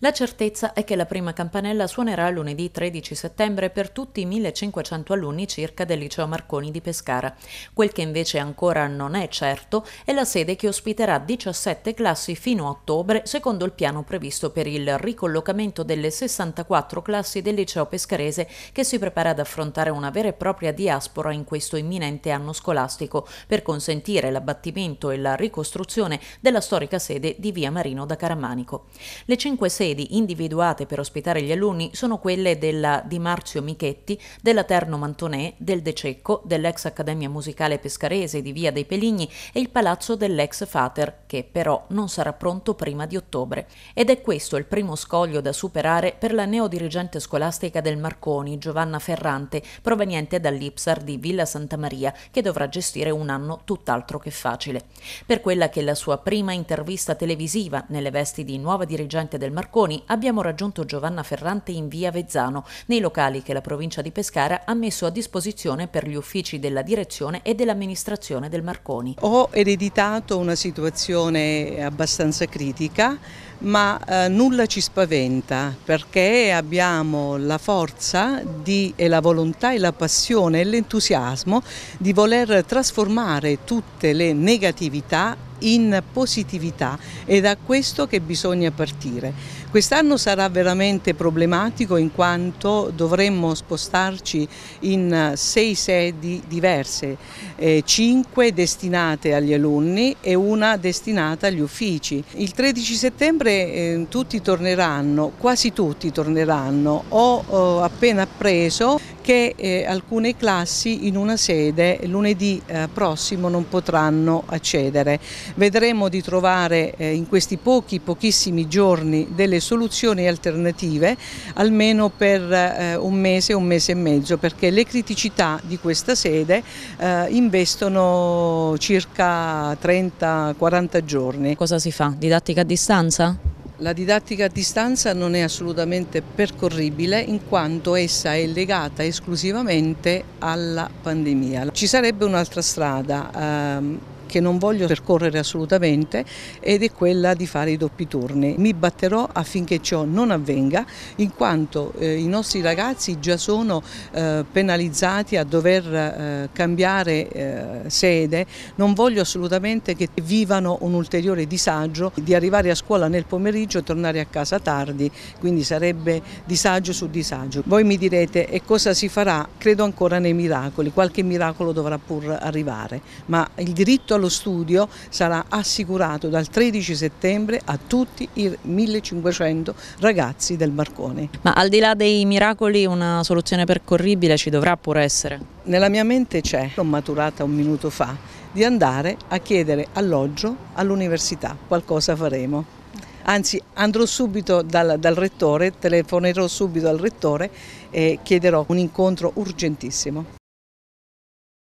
La certezza è che la prima campanella suonerà lunedì 13 settembre per tutti i 1500 alunni circa del liceo Marconi di Pescara. Quel che invece ancora non è certo è la sede che ospiterà 17 classi fino a ottobre, secondo il piano previsto per il ricollocamento delle 64 classi del liceo pescarese che si prepara ad affrontare una vera e propria diaspora in questo imminente anno scolastico per consentire l'abbattimento e la ricostruzione della storica sede di Via Marino da Caramanico. Le cinque sedi sedi individuate per ospitare gli alunni sono quelle della Di Marzio Michetti, della Terno Mantonè, del De Cecco, dell'ex Accademia Musicale Pescarese di Via dei Peligni e il palazzo dell'ex Fater, che però non sarà pronto prima di ottobre. Ed è questo il primo scoglio da superare per la neodirigente scolastica del Marconi, Giovanna Ferrante, proveniente dall'Ipsar di Villa Santa Maria, che dovrà gestire un anno tutt'altro che facile. Per quella che la sua prima intervista televisiva nelle vesti di nuova dirigente del Marconi, Marconi abbiamo raggiunto Giovanna Ferrante in via Vezzano, nei locali che la provincia di Pescara ha messo a disposizione per gli uffici della direzione e dell'amministrazione del Marconi. Ho ereditato una situazione abbastanza critica ma eh, nulla ci spaventa perché abbiamo la forza di, e la volontà e la passione e l'entusiasmo di voler trasformare tutte le negatività in positività ed è da questo che bisogna partire. Quest'anno sarà veramente problematico in quanto dovremmo spostarci in sei sedi diverse, eh, cinque destinate agli alunni e una destinata agli uffici. Il 13 settembre eh, tutti torneranno, quasi tutti torneranno. Ho, ho appena appreso che eh, alcune classi in una sede lunedì eh, prossimo non potranno accedere. Vedremo di trovare eh, in questi pochi, pochissimi giorni delle soluzioni alternative almeno per eh, un mese, un mese e mezzo perché le criticità di questa sede eh, investono circa 30-40 giorni. Cosa si fa? Didattica a distanza? La didattica a distanza non è assolutamente percorribile in quanto essa è legata esclusivamente alla pandemia. Ci sarebbe un'altra strada. Ehm, che non voglio percorrere assolutamente ed è quella di fare i doppi turni. Mi batterò affinché ciò non avvenga in quanto eh, i nostri ragazzi già sono eh, penalizzati a dover eh, cambiare eh, sede, non voglio assolutamente che vivano un ulteriore disagio di arrivare a scuola nel pomeriggio e tornare a casa tardi, quindi sarebbe disagio su disagio. Voi mi direte e cosa si farà? Credo ancora nei miracoli, qualche miracolo dovrà pur arrivare, ma il diritto allo studio sarà assicurato dal 13 settembre a tutti i 1500 ragazzi del Marconi. Ma al di là dei miracoli una soluzione percorribile ci dovrà pure essere? Nella mia mente c'è, l'ho maturata un minuto fa, di andare a chiedere alloggio all'università, qualcosa faremo. Anzi andrò subito dal, dal rettore, telefonerò subito al rettore e chiederò un incontro urgentissimo.